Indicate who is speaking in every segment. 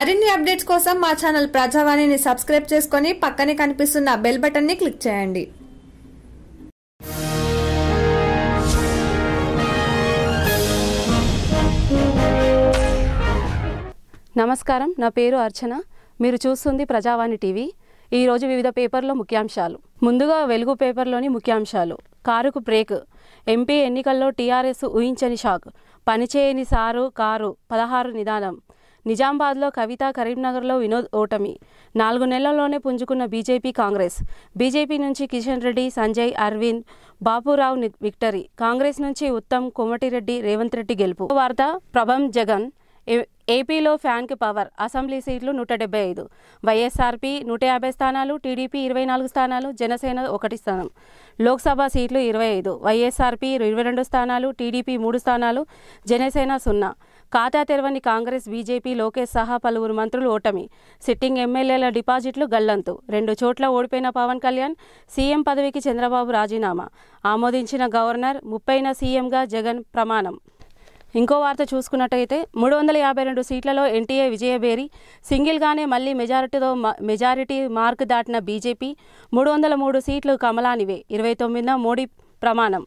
Speaker 1: మరిన్ని అప్డేట్స్ కోసం మా ఛానల్ ప్రజావాణిని సబ్స్క్రైబ్ చేసుకొని పక్కనే కనిపిస్తున్న బెల్ బటన్ని క్లిక్ చేయండి.
Speaker 2: నమస్కారం. నా పేరు అర్చన. మీరు చూస్తుంది ప్రజావాణి టీవీ. ఈరోజు వివిధ పేపర్లో ముఖ్యాంశాలు. ముందుగా వెలుగు పేపర్లోని ముఖ్యాంశాలు. కారుకు బ్రేక్. ఎంపీ ఎన్నికల్లో టీఆర్ఎస్ ఊహించని షాక్. పనిచేయని సారు కారు. పదహారు నిదానం. నిజామాబాద్లో కవిత కరీంనగర్లో వినోద్ ఓటమి. నాలుగు నెలల్లోనే పుంజుకున్న బీజేపీ కాంగ్రెస్. బీజేపీ నుంచి కిషన్ రెడ్డి సంజయ్ అరవింద్ బాపురావు విక్టరీ. కాంగ్రెస్ నుంచి ఉత్తమ్ కోమటిరెడ్డి రేవంత్ రెడ్డి గెలుపు. వార్త ప్రభం జగన్. ఏపీలో ఫ్యాన్కి పవర్ అసెంబ్లీ సీట్లు నూట డెబ్బై ఐదు. వైఎస్ఆర్పీ నూట యాభై స్థానాలు టీడీపీ ఇరవై నాలుగు స్థానాలు జనసేన ఒకటి స్థానం. లోక్సభ సీట్లు ఇరవై ఐదు. వైఎస్ఆర్పీ ఇరవై రెండు స్థానాలు టీడీపీ మూడు స్థానాలు జనసేన సున్నా. ఖాతా తెరవని కాంగ్రెస్ బీజేపీ లోకేష్ సహా పలువురు మంత్రులు ఓటమి. సిట్టింగ్ ఎమ్మెల్యేల డిపాజిట్లు గల్లంతు. రెండు చోట్ల ఓడిపోయిన పవన్ కళ్యాణ్ సీఎం పదవికి చంద్రబాబు రాజీనామా. ఆమోదించిన గవర్నర్ ముప్పైన సీఎంగా జగన్ ప్రమాణం. ఇంకో వార్త చూసుకున్నట్టయితే మూడు వందల యాభై రెండు సీట్లలో ఎన్టీఏ విజయబేరి సింగిల్గానే మళ్ళీ మెజారిటీతో మ- మెజారిటీ మార్క్ దాటిన బీజేపీ మూడు వందల మూడు సీట్లు కమలానివే ఇరవై తొమ్మిదిన మోడీ ప్రమాణం.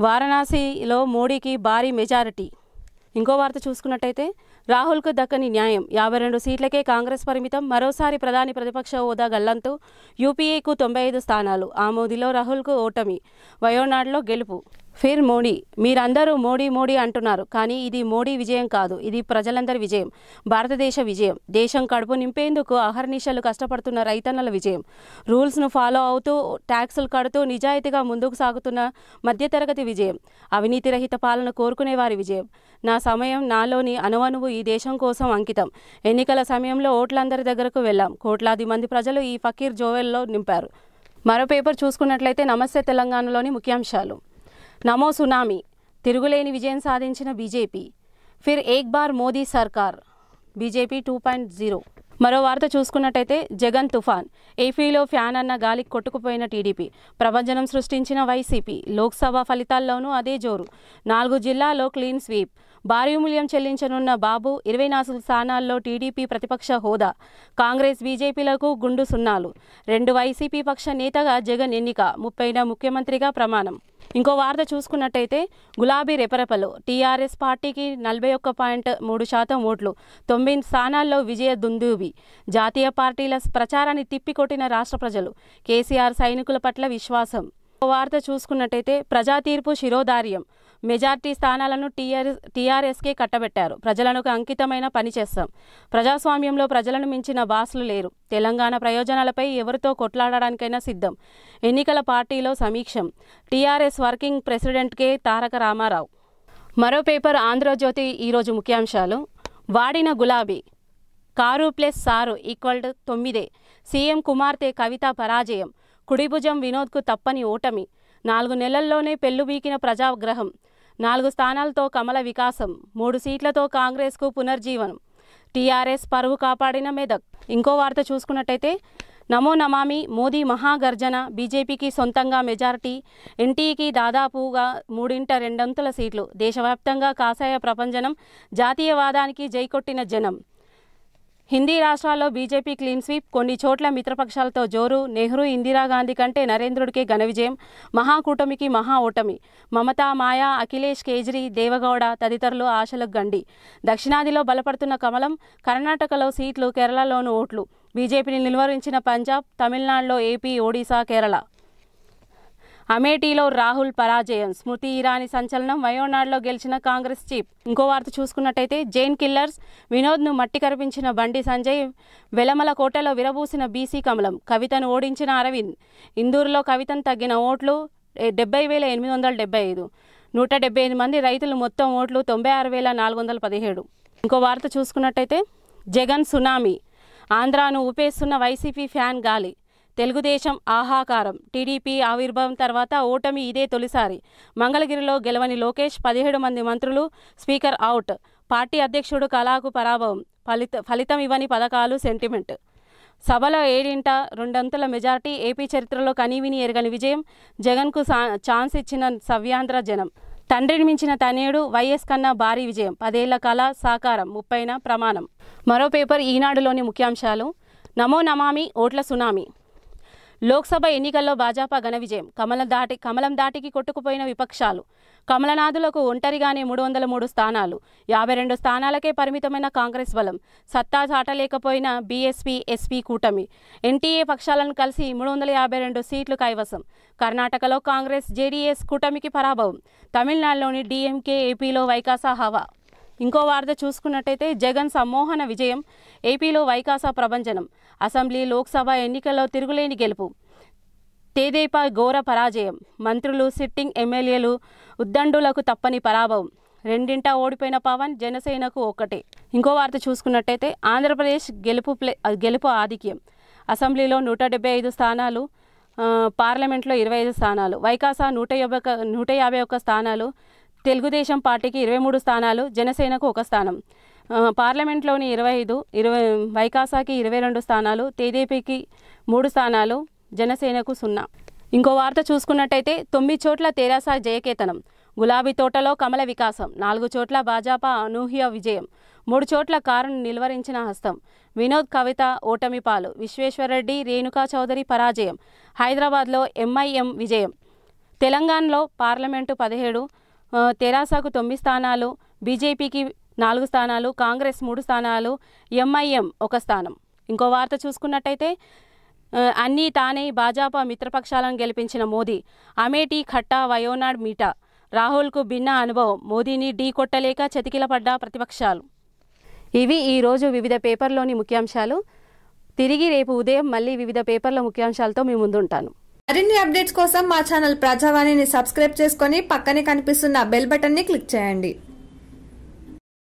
Speaker 2: వారణాసిలో మోడీకి భారీ మెజారిటీ. ఇంకో వార్త చూసుకున్నట్టయితే రాహుల్కు దక్కని న్యాయం యాభై రెండు సీట్లకే కాంగ్రెస్ పరిమితం మరోసారి ప్రధాని ప్రతిపక్ష హోదా గల్లంతు యూపీఏకు తొంభై ఐదు స్థానాలు ఆ మోదీలో రాహుల్కు ఓటమి వయోనాడులో గెలుపు. ఫిర్ మోడీ. మీరందరూ మోడీ మోడీ అంటున్నారు. కానీ ఇది మోడీ విజయం కాదు. ఇది ప్రజలందరి విజయం. భారతదేశ విజయం. దేశం కడుపు నింపేందుకు అహర్నిశలు కష్టపడుతున్న రైతన్నల విజయం. రూల్స్ను ఫాలో అవుతూ ట్యాక్సులు కడుతూ నిజాయితీగా ముందుకు సాగుతున్న మధ్యతరగతి విజయం. అవినీతి రహిత పాలన కోరుకునే వారి విజయం. నా సమయం నాలోని అనువనువు ఈ దేశం కోసం అంకితం. ఎన్నికల సమయంలో ఓట్లందరి దగ్గరకు వెళ్ళాం. కోట్లాది మంది ప్రజలు ఈ ఫకీర్ జోవెల్లో నింపారు. మరో పేపర్ చూసుకున్నట్లయితే నమస్తే తెలంగాణలోని ముఖ్యాంశాలు. నమో సునామీ. తిరుగులేని విజయం సాధించిన బీజేపీ. ఫిర్ ఏక్ బార్ మోదీ సర్కార్. BJP two point zero. మరో వార్త చూసుకున్నట్టయితే జగన్ తుఫాన్. ఏపీలో ఫ్యాన్ అన్న గాలికి కొట్టుకుపోయిన టీడీపీ. ప్రభంజనం సృష్టించిన వైసీపీ. లోక్సభ ఫలితాల్లోనూ అదే జోరు. నాలుగు జిల్లాల్లో క్లీన్ స్వీప్. భారీ మూల్యం చెల్లించనున్న బాబు ఇరవై నాలుగు స్థానాల్లో టీడీపీ ప్రతిపక్ష హోదా. కాంగ్రెస్ బీజేపీలకు గుండు సున్నాలు. రెండు వైసీపీ పక్ష నేతగా జగన్ ఎన్నిక. ముప్పైన ముఖ్యమంత్రిగా ప్రమాణం. ఇంకో వార్త చూసుకున్నట్టయితే గులాబీ రెపరెపలు. టీఆర్ఎస్ పార్టీకి నలభై ఒక్క పాయింట్ మూడు శాతం ఓట్లు. తొమ్మిది స్థానాల్లో విజయ దుందూబి. జాతీయ పార్టీల ప్రచారాన్ని తిప్పికొట్టిన రాష్ట్ర ప్రజలు. కేసీఆర్ సైనికుల పట్ల విశ్వాసం. వార్త చూసుకున్నట్టయితే ప్రజా తీర్పు శిరోధార్యం. మెజార్టీ స్థానాలను టీఆర్ టీఆర్ఎస్కే కట్టబెట్టారు. ప్రజలకు అంకితమైన పని చేస్తాం. ప్రజాస్వామ్యంలో ప్రజలను మించిన బాసులు లేరు. తెలంగాణ ప్రయోజనాలపై ఎవరితో కొట్లాడడానికైనా సిద్ధం. ఎన్నికల పార్టీలో సమీక్షం. టీఆర్ఎస్ వర్కింగ్ ప్రెసిడెంట్కే తారక రామారావు. మరో పేపర్ ఆంధ్రజ్యోతి ఈరోజు ముఖ్యాంశాలు. వాడిన గులాబీ. కారు ప్లస్ సారు ఈక్వల్ తొమ్మిదే. సీఎం కుమార్తె కవిత పరాజయం. కుడిభుజం వినోద్కు తప్పని ఓటమి. నాలుగు నెలల్లోనే పెళ్ళుబీకిన ప్రజాగ్రహం. నాలుగు స్థానాలతో కమల వికాసం మూడు సీట్లతో కాంగ్రెస్కు పునర్జీవనం. టీఆర్ఎస్ పరువు కాపాడిన మెదక్. ఇంకో వార్త చూసుకున్నట్టయితే నమో నమామి మోదీ మహాగర్జన బీజేపీకి సొంతంగా మెజారిటీ ఎన్టీకి దాదాపుగా మూడింట రెండొంతుల సీట్లు. దేశవ్యాప్తంగా కాషాయ ప్రపంచనం జాతీయవాదానికి జైకొట్టిన జనం. హిందీ రాష్ట్రాల్లో బీజేపీ క్లీన్ స్వీప్ కొన్ని చోట్ల మిత్రపక్షాలతో జోరు నెహ్రూ ఇందిరాగాంధీ కంటే నరేంద్రుడికే ఘన విజయం మహాకూటమికి మహా ఓటమి. మమతా మాయా అఖిలేష్ కేజ్రీ దేవగౌడ తదితరులు ఆశలకు గండి. దక్షిణాదిలో బలపడుతున్న కమలం కర్ణాటకలో సీట్లు కేరళలోను ఓట్లు. బీజేపీని నిలువరించిన పంజాబ్ తమిళనాడులో ఏపీ ఒడిశా కేరళ. అమేఠీలో రాహుల్ పరాజయం. స్మృతి ఇరానీ సంచలనం. వయోనాడులో గెలిచిన కాంగ్రెస్ చీఫ్. ఇంకో వార్త చూసుకున్నట్టయితే జైన్ కిల్లర్స్ వినోద్ను మట్టి కరిపించిన బండి సంజయ్ వెలమల కోటలో విరబూసిన బీసీ కమలం. కవితను ఓడించిన అరవింద్. ఇందూరులో కవితను తగ్గిన ఓట్లు డెబ్బై వేల ఎనిమిది వందల డెబ్బై ఐదు. నూట డెబ్బై ఎనిమిది మంది రైతులు మొత్తం ఓట్లు తొంభై ఆరు వేల నాలుగు వందల పదిహేడు. ఇంకో వార్త చూసుకున్నట్టయితే జగన్ సునామీ. ఆంధ్రాను ఊపేస్తున్న వైసీపీ ఫ్యాన్ గాలి. తెలుగుదేశం ఆహాకారం. టీడీపీ ఆవిర్భావం తర్వాత ఓటమి ఇదే తొలిసారి. మంగళగిరిలో గెలవని లోకేష్ పదిహేడు మంది మంత్రులు స్పీకర్ అవుట్ పార్టీ అధ్యక్షుడు కళాకు పరాభవం. ఫలిత ఫలితం ఇవ్వని పథకాలు సెంటిమెంట్. సభలో ఏడింట రెండంతుల మెజార్టీ ఏపీ చరిత్రలో కనీవిని ఎరగని విజయం జగన్కు సా- ఛాన్స్ ఇచ్చిన సవ్యాంధ్ర జనం. తండ్రిని మించిన తనయుడు వైఎస్ కన్నా భారీ విజయం. పదేళ్ళ కళ సాకారం ముప్పైన ప్రమాణం. మరో పేపర్ ఈనాడులోని ముఖ్యాంశాలు. నమో నమామి ఓట్ల సునామీ. లోక్సభ ఎన్నికల్లో భాజపా ఘన విజయం. కమలం దాటి కమలం దాటికి కొట్టుకుపోయిన విపక్షాలు. కమలనాథులకు ఒంటరిగానే మూడు వందల మూడు స్థానాలు. యాభై రెండు స్థానాలకే పరిమితమైన కాంగ్రెస్ బలం. సత్తా చాటలేకపోయిన బీఎస్పీ ఎస్పీ కూటమి. ఎన్టీఏ పక్షాలను కలిసి మూడు వందల యాభై రెండు సీట్లు కైవసం. కర్ణాటకలో కాంగ్రెస్ జేడీఎస్ కూటమికి పరాభవం. తమిళనాడులోని డీఎంకే ఏపీలో వైకాసా హవా. ఇంకో వార్త చూసుకున్నట్టయితే జగన్ సమ్మోహన విజయం ఏపీలో వైకాసా ప్రభంజనం అసెంబ్లీ లోక్సభ ఎన్నికల్లో తిరుగులేని గెలుపు తేదేపా ఘోర పరాజయం మంత్రులు సిట్టింగ్ ఎమ్మెల్యేలు ఉద్దండులకు తప్పని పరాభవం రెండింటా ఓడిపోయిన పవన్ జనసేనకు ఒక్కటే. ఇంకో వార్త చూసుకున్నట్టయితే ఆంధ్రప్రదేశ్ గెలుపు ప్లే గెలుపు ఆధిక్యం అసెంబ్లీలో నూట డెబ్బై ఐదు స్థానాలు పార్లమెంట్లో ఇరవై ఐదు స్థానాలు వైకాసా నూట యాభై నూట యాభై ఒక్క స్థానాలు తెలుగుదేశం పార్టీకి ఇరవై మూడు స్థానాలు జనసేనకు ఒక స్థానం. పార్లమెంట్లోని ఇరవై ఐదు ఇరవై వైకాసాకి ఇరవై రెండు స్థానాలు తేదేపీకి మూడు స్థానాలు జనసేనకు సున్నా. ఇంకో వార్త చూసుకున్నట్టయితే తొమ్మిది చోట్ల తెరాస జయకేతనం. గులాబీ తోటలో కమల వికాసం నాలుగు చోట్ల భాజపా అనూహ్య విజయం మూడు చోట్ల కారును నిలువరించిన హస్తం. వినోద్ కవిత ఓటమి పాలు విశ్వేశ్వరరెడ్డి రేణుకా చౌదరి పరాజయం హైదరాబాద్లో ఎంఐఎం విజయం. తెలంగాణలో పార్లమెంటు పదిహేడు తెరాసకు తొమ్మిది స్థానాలు బీజేపీకి నాలుగు స్థానాలు కాంగ్రెస్ మూడు స్థానాలు ఎంఐఎం ఒక స్థానం. ఇంకో వార్త చూసుకున్నట్టయితే అన్నీ తానే భాజపా మిత్రపక్షాలను గెలిపించిన మోదీ. అమేఠీ ఖట్టా వయోనాడ్ మీటా. రాహుల్కు భిన్న అనుభవం. మోదీని ఢీ కొట్టలేక చతికిలపడ్డ ప్రతిపక్షాలు. ఇవి ఈరోజు వివిధ పేపర్లోని ముఖ్యాంశాలు. తిరిగి రేపు ఉదయం మళ్ళీ వివిధ పేపర్ల ముఖ్యాంశాలతో మీ ముందుంటాను.
Speaker 1: మరిన్ని అప్డేట్స్ కోసం మా ఛానల్ ప్రజావాణిని సబ్స్క్రైబ్ చేసుకొని పక్కనే కనిపిస్తున్న బెల్ బటన్ని క్లిక్ చేయండి.